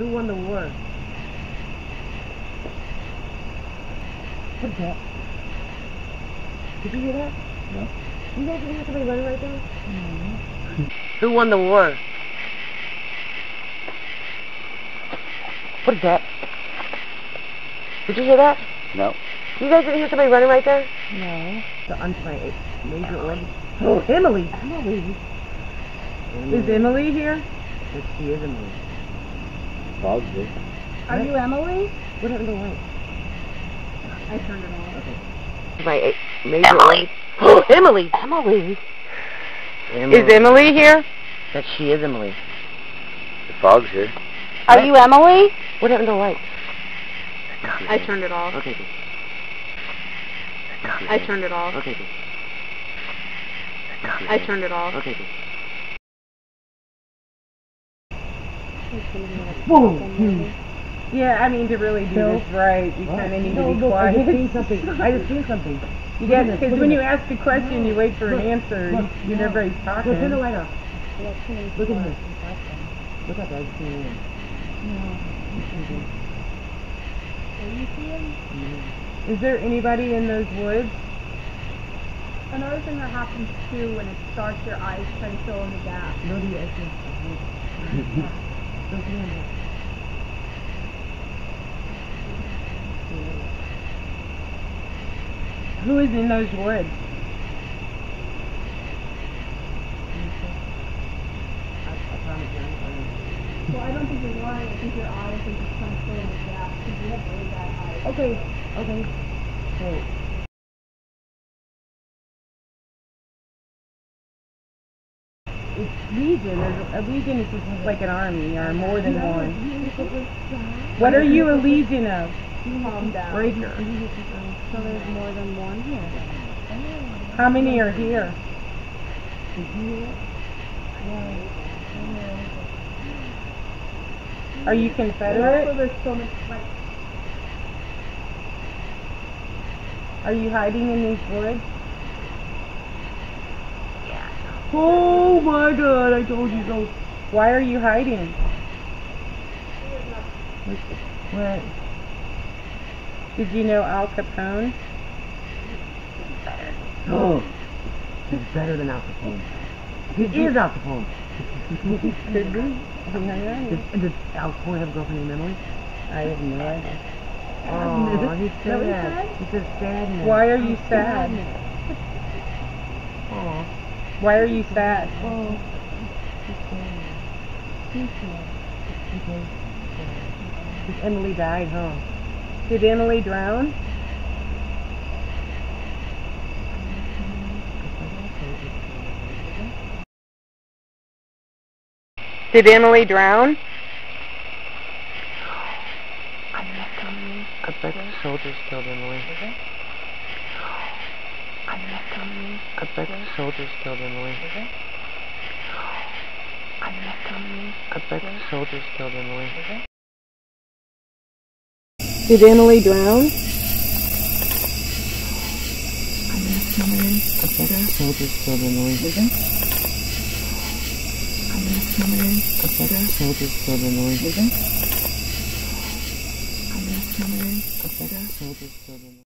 Who won the war? What's that? Did you hear that? No. You guys didn't hear somebody running right there? No. Who won the war? What is that? Did you hear that? No. You guys didn't hear somebody running right there? No. The unspray major organ. Oh, Emily. Emily. Is Emily here? Yes, she is Emily. Fog's here. Are you Emily? What happened to the light? I turned it off. Okay. My eh, major Emily. Oh, Emily. Emily. Is Emily here? That she is Emily. The fog's here. Are you Emily? What happened to the light? I turned it off. Okay. I turned it off. Okay. I turned it off. Okay. Boom. Hmm. Yeah, I mean to really do No. this right, you kind of need to be I just quiet. seen something. I just seen something. You get because this, when you ask a question, you wait for an Look, answer. look, you no. everybody's Look, turn the talking. light off. Look at this. Look up. I just seen it. Is there anybody in those woods? Another thing that happens too when it starts, your eyes try to fill in the gap. No, the exit. Look at it. Who is in those woods? I, I promise you. I'm Well, I don't think you're lying. I think your eyes are just trying to fill in the gap because you have really bad eyes. Okay. Okay. So. It's legion. A, legion is just like an army or more than one. What are you a legion of? Calm down. Breaker. So there's more than one here. How many are here? Are you Confederate? there's so much like Are you hiding in these woods? Oh my god, I told you so. Why are you hiding? What? Did you know Al Capone? Oh. He's better than Al Capone. He is Al Capone. Could be. He hung on you. Does, does Al Capone have a girlfriend named Emily? I have no idea. Oh, he's that what he sad. said? He says sadness. Why are you sad? Why are you sad? Oh. Emily died, huh? Did Emily drown? Did Emily drown? I bet the soldiers killed Emily. I bet the soldiers killed Emily. I bet the soldiers killed Emily. Did Emily drown? I bet the soldiers killed Emily. I bet the soldiers killed Emily. I bet the soldiers killed Emily.